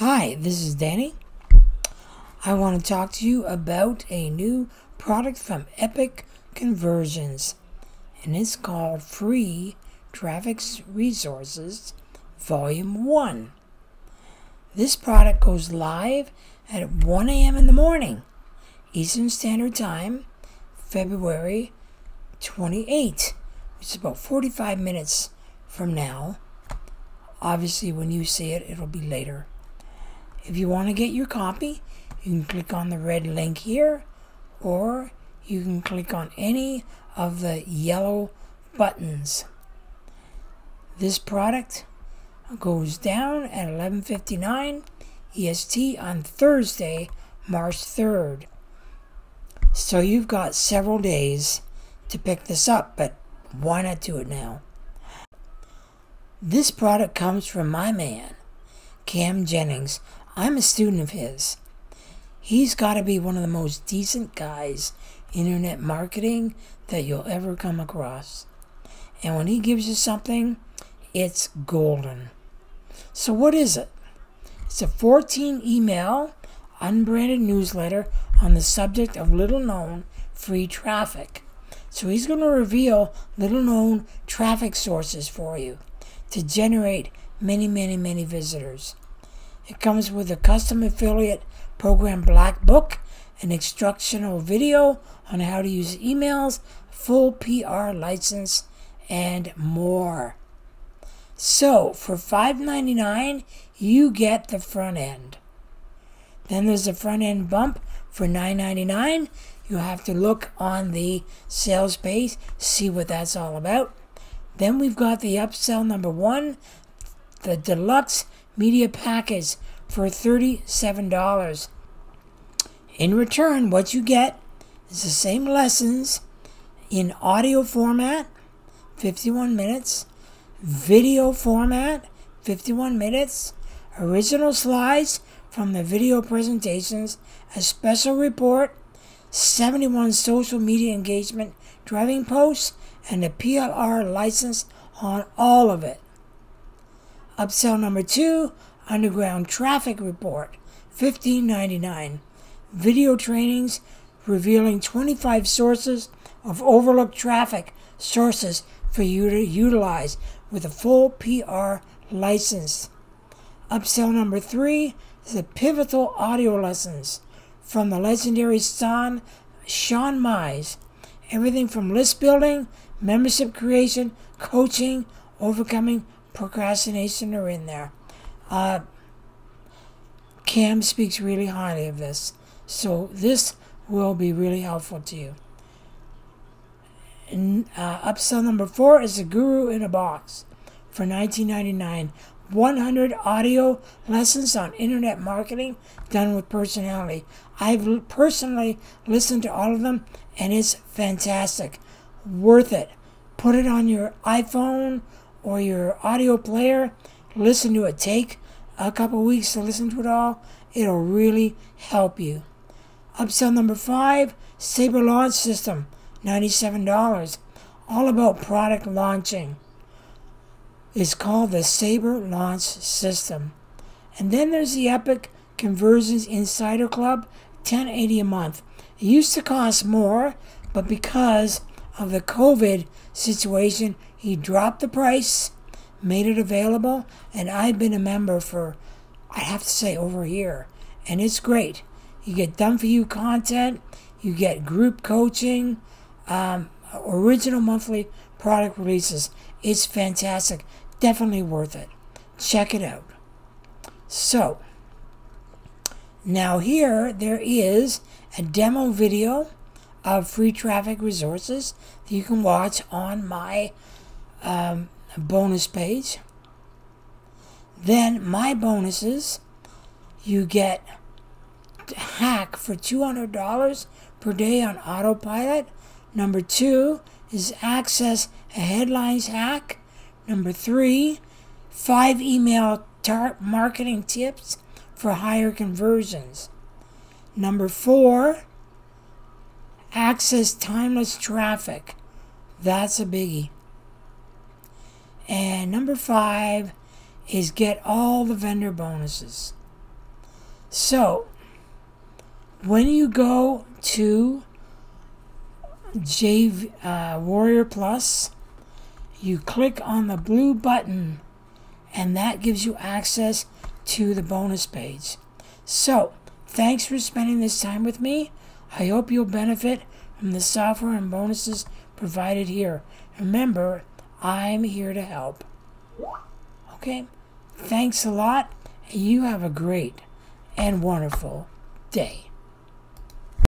Hi, this is Danny. I want to talk to you about a new product from Epic Conversions, and it's called Free Traffic Resources Volume 1. This product goes live at 1 a.m. in the morning, Eastern Standard Time, February 28, which is about 45 minutes from now. Obviously, when you see it, it'll be later. If you want to get your copy, you can click on the red link here, or you can click on any of the yellow buttons. This product goes down at 11:59 EST on Thursday, March 3rd. So you've got several days to pick this up, but why not do it now? This product comes from my man, Cam Jennings. I'm a student of his. He's got to be one of the most decent guys internet marketing that you'll ever come across. And when he gives you something, it's golden. So, what is it? It's a 14 email, unbranded newsletter on the subject of little known free traffic. So, he's going to reveal little known traffic sources for you to generate many, many, many visitors. It comes with a custom affiliate program black book, an instructional video on how to use emails, full PR license, and more. So for $5.99, you get the front end. Then there's a front end bump for $9.99. You have to look on the sales page, see what that's all about. Then we've got the upsell number one, the deluxe media package for $37. In return, what you get is the same lessons in audio format, 51 minutes, video format, 51 minutes, original slides from the video presentations, a special report, 71 social media engagement driving posts, and a PLR license on all of it. Upsell number two, Underground Traffic Report, $15.99. Video trainings revealing 25 sources of overlooked traffic sources for you to utilize with a full PR license. Upsell number three is the pivotal audio lessons from the legendary Sean, Sean Mize. Everything from list building, membership creation, coaching, overcoming procrastination are in there. Uh, Cam speaks really highly of this, so this will be really helpful to you. And, uh, upsell number four is the Guru in a Box for 19.99. 100 audio lessons on internet marketing done with personality. I've personally listened to all of them and it's fantastic. Worth it. Put it on your iPhone or your audio player. Listen to it. Take a couple weeks to listen to it all. It'll really help you. Upsell number five Sabre Launch System, $97. All about product launching. It's called the Sabre Launch System. And then there's the Epic Conversions Insider Club, 1080 a month. It used to cost more, but because of the COVID situation, he dropped the price, made it available, and I've been a member for, I have to say, over a year. And it's great. You get done for you content, you get group coaching, um, original monthly product releases. It's fantastic. Definitely worth it. Check it out. So, now here there is a demo video of free traffic resources that you can watch on my um, bonus page. Then my bonuses, you get hack for $200 per day on autopilot. Number two is access a headlines hack. Number three, five email marketing tips for higher conversions. Number four, access timeless traffic. That's a biggie. And number five is get all the vendor bonuses. So, when you go to J uh, Warrior Plus, you click on the blue button, and that gives you access to the bonus page. So, thanks for spending this time with me. I hope you'll benefit from the software and bonuses provided here. Remember, I'm here to help. Okay? Thanks a lot. And you have a great and wonderful day.